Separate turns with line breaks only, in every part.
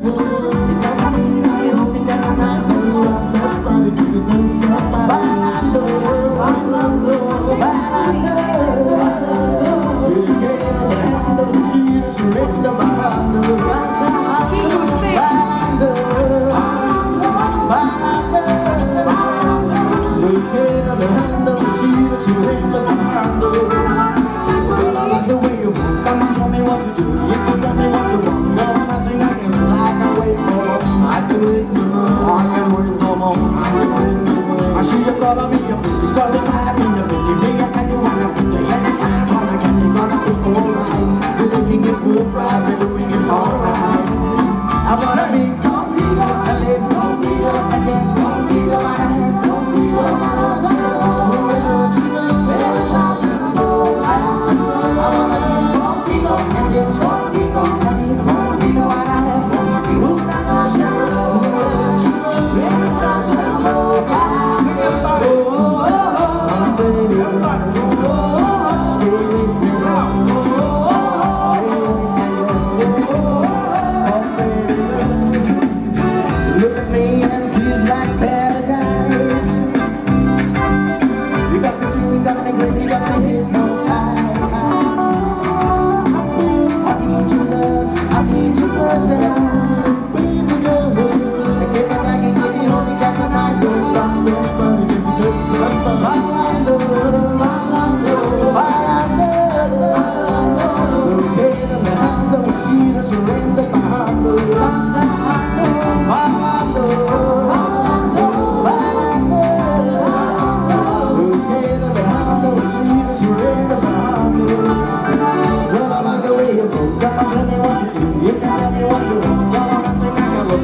Alejandro, Alejandro, Alejandro, Alejandro, Alejandro, cola minha, guarda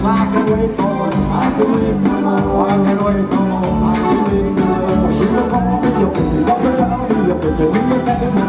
I can wait no more. I can wait no more. I can wait no more. Called me up. You got to tell me up. You need me